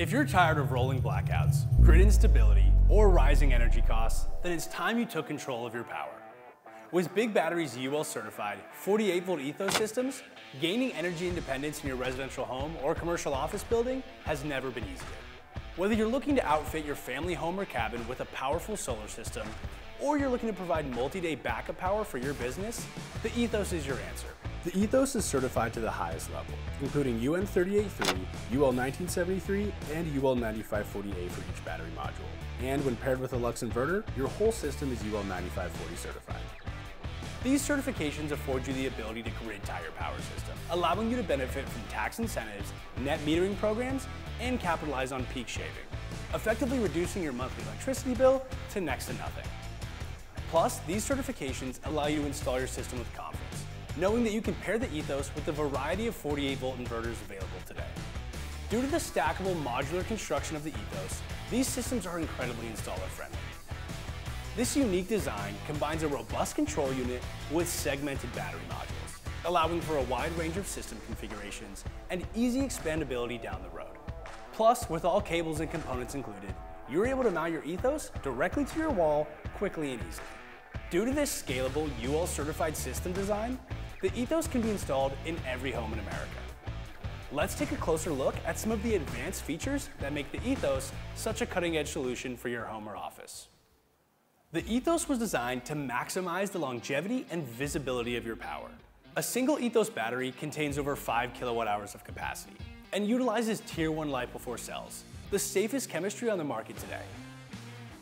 If you're tired of rolling blackouts, grid instability, or rising energy costs, then it's time you took control of your power. With Big Battery's UL certified 48 volt ethos systems, gaining energy independence in your residential home or commercial office building has never been easier. Whether you're looking to outfit your family home or cabin with a powerful solar system, or you're looking to provide multi-day backup power for your business, the Ethos is your answer. The Ethos is certified to the highest level, including UN 383, UL 1973, and UL 9540A for each battery module. And when paired with a Lux inverter, your whole system is UL 9540 certified. These certifications afford you the ability to grid tie your power system, allowing you to benefit from tax incentives, net metering programs, and capitalize on peak shaving, effectively reducing your monthly electricity bill to next to nothing. Plus, these certifications allow you to install your system with confidence, knowing that you can pair the Ethos with the variety of 48 volt inverters available today. Due to the stackable modular construction of the Ethos, these systems are incredibly installer friendly. This unique design combines a robust control unit with segmented battery modules, allowing for a wide range of system configurations and easy expandability down the road. Plus, with all cables and components included, you're able to mount your Ethos directly to your wall quickly and easily. Due to this scalable UL certified system design, the Ethos can be installed in every home in America. Let's take a closer look at some of the advanced features that make the Ethos such a cutting edge solution for your home or office. The Ethos was designed to maximize the longevity and visibility of your power. A single Ethos battery contains over 5 kilowatt hours of capacity and utilizes Tier 1 LiFePO4 cells, the safest chemistry on the market today.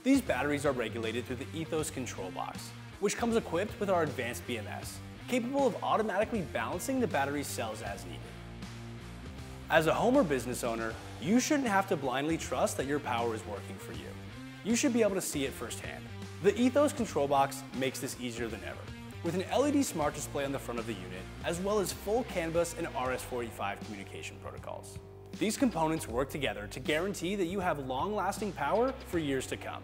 These batteries are regulated through the Ethos control box, which comes equipped with our advanced BMS, capable of automatically balancing the battery cells as needed. As a home or business owner, you shouldn't have to blindly trust that your power is working for you. You should be able to see it firsthand. The Ethos control box makes this easier than ever, with an LED smart display on the front of the unit, as well as full CAN bus and RS-485 communication protocols. These components work together to guarantee that you have long-lasting power for years to come.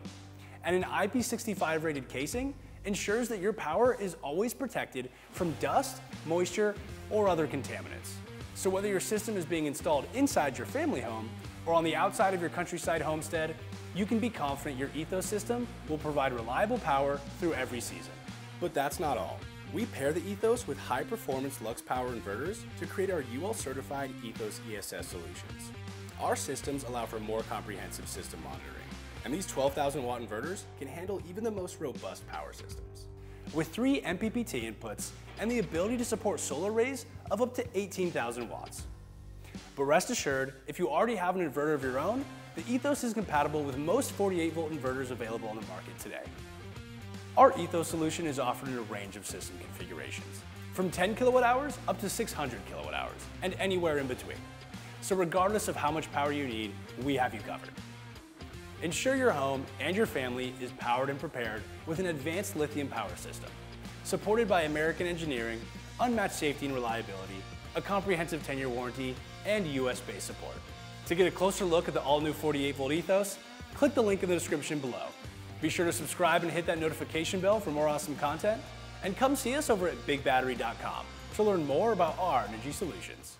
And an IP65 rated casing ensures that your power is always protected from dust, moisture, or other contaminants. So whether your system is being installed inside your family home or on the outside of your countryside homestead, you can be confident your Ethos system will provide reliable power through every season. But that's not all. We pair the Ethos with high-performance Lux Power inverters to create our UL-certified Ethos ESS solutions. Our systems allow for more comprehensive system monitoring, and these 12,000 watt inverters can handle even the most robust power systems. With three MPPT inputs and the ability to support solar arrays of up to 18,000 watts. But rest assured, if you already have an inverter of your own, the Ethos is compatible with most 48 volt inverters available on the market today. Our Ethos solution is offered in a range of system configurations, from 10 kilowatt hours up to 600 kilowatt hours, and anywhere in between. So regardless of how much power you need, we have you covered. Ensure your home and your family is powered and prepared with an advanced lithium power system, supported by American engineering, unmatched safety and reliability, a comprehensive 10-year warranty, and US-based support. To get a closer look at the all-new 48 volt Ethos, click the link in the description below be sure to subscribe and hit that notification bell for more awesome content. And come see us over at bigbattery.com to learn more about our energy solutions.